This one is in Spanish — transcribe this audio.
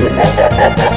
Ha!